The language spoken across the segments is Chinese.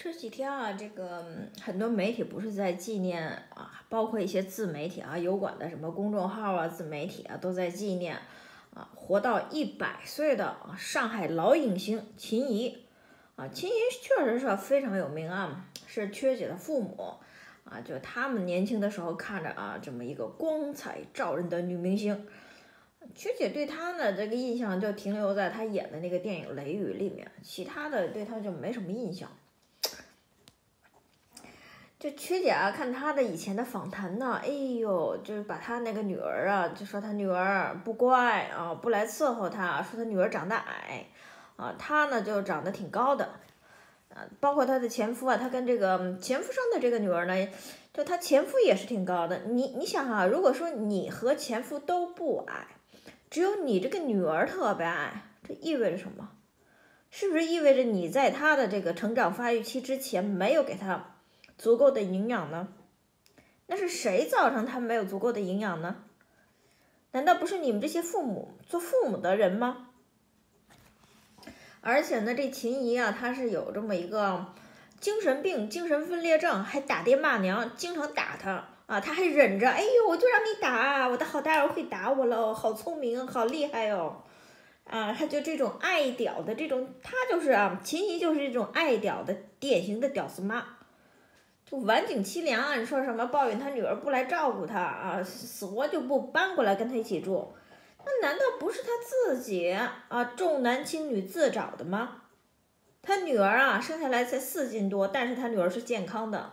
这几天啊，这个很多媒体不是在纪念啊，包括一些自媒体啊，油管的什么公众号啊、自媒体啊，都在纪念啊，活到一百岁的啊上海老影星秦怡啊，秦怡确实是非常有名啊，是缺姐的父母啊，就他们年轻的时候看着啊，这么一个光彩照人的女明星。缺姐对她的这个印象就停留在她演的那个电影《雷雨》里面，其他的对她就没什么印象。就缺姐啊，看她的以前的访谈呢，哎呦，就是把她那个女儿啊，就说她女儿不乖啊，不来伺候她，说她女儿长得矮，啊，她呢就长得挺高的，啊，包括她的前夫啊，她跟这个前夫生的这个女儿呢，就她前夫也是挺高的。你你想啊，如果说你和前夫都不矮，只有你这个女儿特别矮，这意味着什么？是不是意味着你在她的这个成长发育期之前没有给她？足够的营养呢？那是谁造成他没有足够的营养呢？难道不是你们这些父母做父母的人吗？而且呢，这秦怡啊，她是有这么一个精神病、精神分裂症，还打爹骂娘，经常打他啊，他还忍着。哎呦，我就让你打，我的好大儿会打我喽，好聪明，好厉害哟！啊，他就这种爱屌的这种，他就是啊，秦怡就是这种爱屌的典型的屌丝妈。就晚景凄凉啊，你说什么抱怨他女儿不来照顾他啊，死活就不搬过来跟他一起住，那难道不是他自己啊重男轻女自找的吗？他女儿啊生下来才四斤多，但是他女儿是健康的，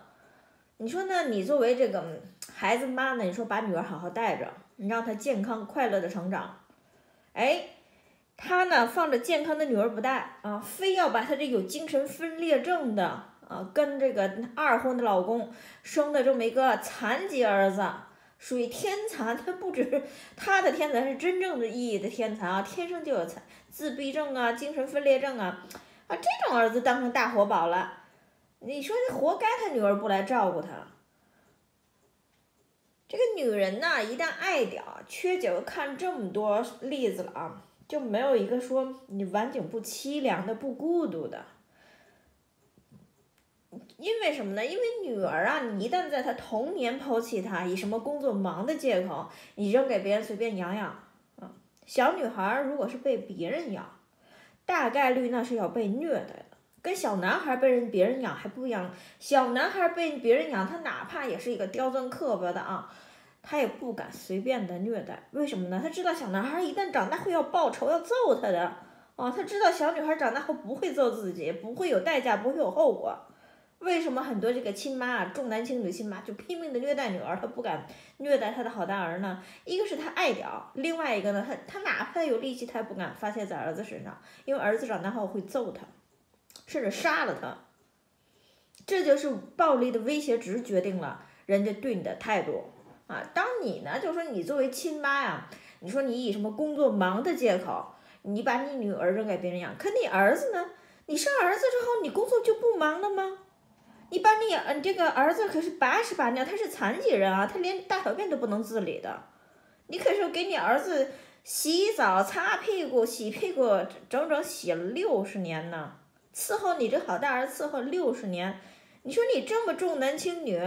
你说呢？你作为这个孩子妈呢，你说把女儿好好带着，你让她健康快乐的成长，哎，他呢放着健康的女儿不带啊，非要把他这有精神分裂症的。啊，跟这个二婚的老公生的这么一个残疾儿子，属于天残。他不止他的天残，是真正的意义的天残啊，天生就有残自闭症啊，精神分裂症啊，啊，这种儿子当成大活宝了。你说这活该他女儿不来照顾他。这个女人呐，一旦爱屌，缺酒看这么多例子了啊，就没有一个说你晚景不凄凉的、不孤独的。因为什么呢？因为女儿啊，你一旦在她童年抛弃她，以什么工作忙的借口，你扔给别人随便养养，啊，小女孩如果是被别人养，大概率那是要被虐待的，跟小男孩被人别人养还不一样。小男孩被别人养，他哪怕也是一个刁钻刻薄的啊，他也不敢随便的虐待。为什么呢？他知道小男孩一旦长大会要报仇，要揍他的，啊，他知道小女孩长大后不会揍自己，不会有代价，不会有后果。为什么很多这个亲妈啊，重男轻女亲妈就拼命的虐待女儿，她不敢虐待她的好大儿呢？一个是她爱屌，另外一个呢，她她哪怕有力气，她也不敢发泄在儿子身上，因为儿子长大后会揍她，甚至杀了她。这就是暴力的威胁值决定了人家对你的态度啊。当你呢，就说你作为亲妈呀，你说你以什么工作忙的借口，你把你女儿扔给别人养，可你儿子呢？你生儿子之后，你工作就不忙了吗？一般你嗯这个儿子可是八十八年，他是残疾人啊，他连大小便都不能自理的。你可是给你儿子洗澡、擦屁股、洗屁股，整整洗了六十年呢，伺候你这好大儿伺候六十年。你说你这么重男轻女，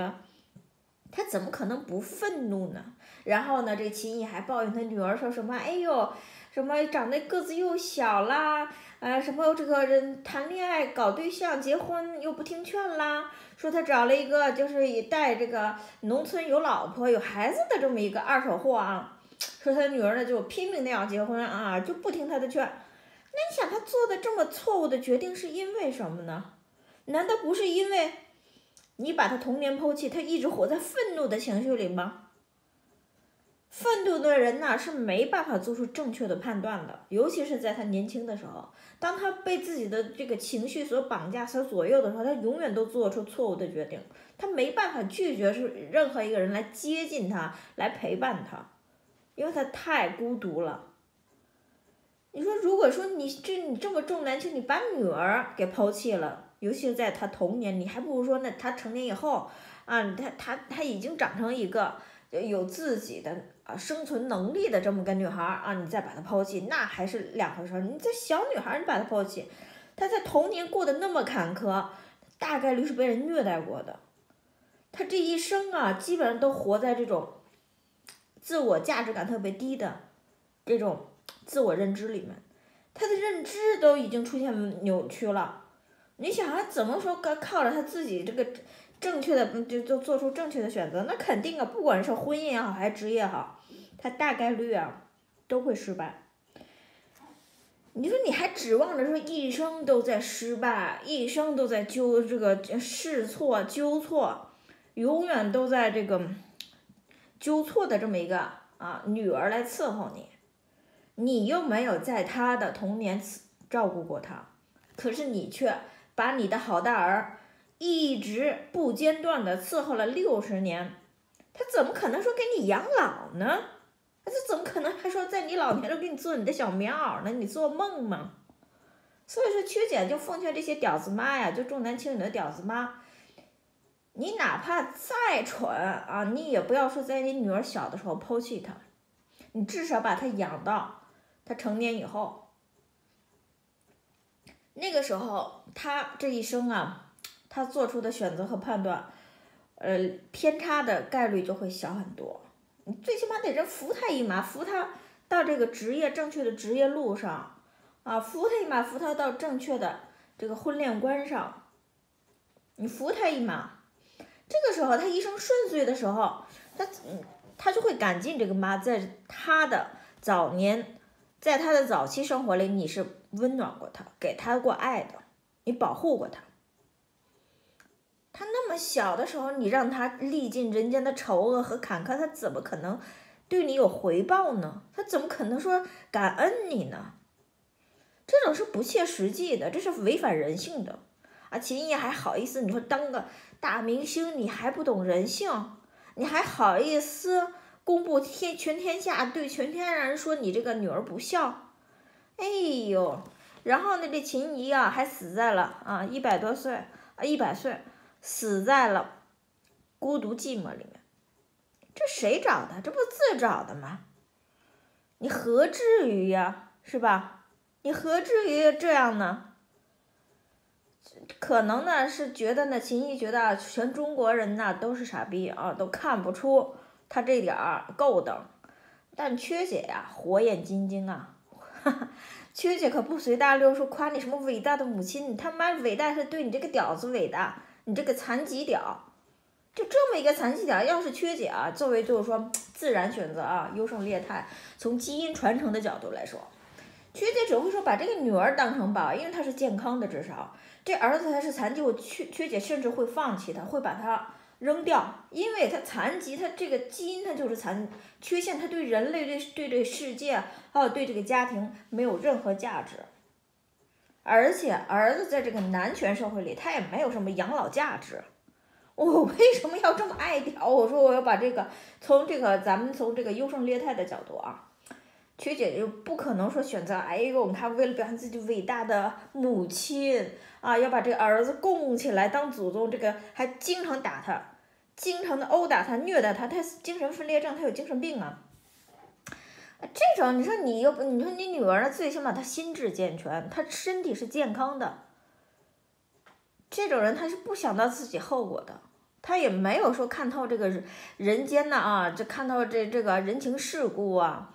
他怎么可能不愤怒呢？然后呢，这个秦毅还抱怨他女儿说什么？哎呦，什么长得个子又小啦。啊，什么这个人谈恋爱、搞对象、结婚又不听劝啦？说他找了一个就是一带这个农村有老婆有孩子的这么一个二手货啊。说他女儿呢就拼命的要结婚啊，就不听他的劝。那你想他做的这么错误的决定是因为什么呢？难道不是因为你把他童年抛弃，他一直活在愤怒的情绪里吗？愤怒的人呐是没办法做出正确的判断的，尤其是在他年轻的时候，当他被自己的这个情绪所绑架、所左右的时候，他永远都做出错误的决定。他没办法拒绝是任何一个人来接近他、来陪伴他，因为他太孤独了。你说，如果说你这你这么重男轻女，把女儿给抛弃了，尤其是在他童年，你还不如说那他成年以后啊，他他他已经长成一个。有自己的啊生存能力的这么个女孩啊，你再把她抛弃，那还是两回事儿。你这小女孩，你把她抛弃，她在童年过得那么坎坷，大概率是被人虐待过的。他这一生啊，基本上都活在这种自我价值感特别低的这种自我认知里面，他的认知都已经出现扭曲了。你想她怎么说？靠靠着他自己这个正确的就就做出正确的选择，那肯定啊，不管是婚姻也好，还是职业好，他大概率啊都会失败。你说你还指望着说一生都在失败，一生都在纠这个试错纠错，永远都在这个纠错的这么一个啊女儿来伺候你，你又没有在她的童年伺照顾过她，可是你却把你的好大儿一直不间断的伺候了六十年，他怎么可能说给你养老呢？这怎么可能还说在你老年时给你做你的小棉袄呢？你做梦吗？所以说，缺姐就奉劝这些屌丝妈呀，就重男轻女的屌丝妈，你哪怕再蠢啊，你也不要说在你女儿小的时候抛弃她，你至少把她养到她成年以后，那个时候她这一生啊，她做出的选择和判断，呃，偏差的概率就会小很多。你最起码得人扶他一马，扶他到这个职业正确的职业路上，啊，扶他一马，扶他到正确的这个婚恋观上。你扶他一马，这个时候他一生顺遂的时候，他，他就会感激这个妈，在他的早年，在他的早期生活里，你是温暖过他，给他过爱的，你保护过他。他那么小的时候，你让他历尽人间的丑恶和坎坷，他怎么可能对你有回报呢？他怎么可能说感恩你呢？这种是不切实际的，这是违反人性的。啊，秦怡还好意思？你说当个大明星，你还不懂人性？你还好意思公布天全天下对全天下人说你这个女儿不孝？哎呦，然后呢，这秦怡啊，还死在了啊一百多岁啊一百岁。死在了孤独寂寞里面，这谁找的？这不自找的吗？你何至于呀，是吧？你何至于这样呢？可能呢是觉得呢，秦毅觉得全中国人呢都是傻逼啊，都看不出他这点儿勾当。但缺姐呀，火眼金睛啊，缺姐可不随大溜说夸你什么伟大的母亲，你他妈伟大是对你这个屌子伟大。你这个残疾屌，就这么一个残疾屌，要是缺姐啊，作为就是说自然选择啊，优胜劣汰，从基因传承的角度来说，缺姐只会说把这个女儿当成宝，因为她是健康的，至少这儿子他是残疾，我缺缺姐甚至会放弃他，会把他扔掉，因为他残疾，他这个基因他就是残缺陷，他对人类对对这世界还有对这个家庭没有任何价值。而且儿子在这个男权社会里，他也没有什么养老价值。我为什么要这么爱屌？我说我要把这个从这个咱们从这个优胜劣汰的角度啊，曲姐就不可能说选择哎呦，他为了表现自己伟大的母亲啊，要把这个儿子供起来当祖宗，这个还经常打他，经常的殴打他、虐待他，他精神分裂症，他有精神病啊。这种你说你又不，你说你女儿呢？最起码她心智健全，她身体是健康的。这种人他是不想到自己后果的，他也没有说看透这个人间的啊，就看透这这个人情世故啊，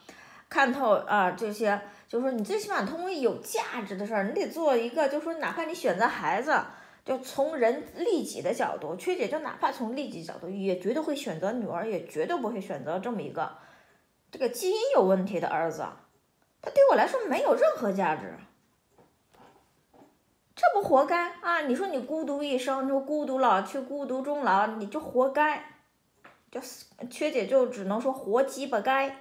看透啊这些，就是说你最起码通过有价值的事儿，你得做一个，就是说哪怕你选择孩子，就从人利己的角度，缺姐就哪怕从利己角度，也绝对会选择女儿，也绝对不会选择这么一个。这个基因有问题的儿子，他对我来说没有任何价值，这不活该啊！你说你孤独一生，你说孤独老去，孤独终老，你就活该，就缺姐就只能说活鸡巴该。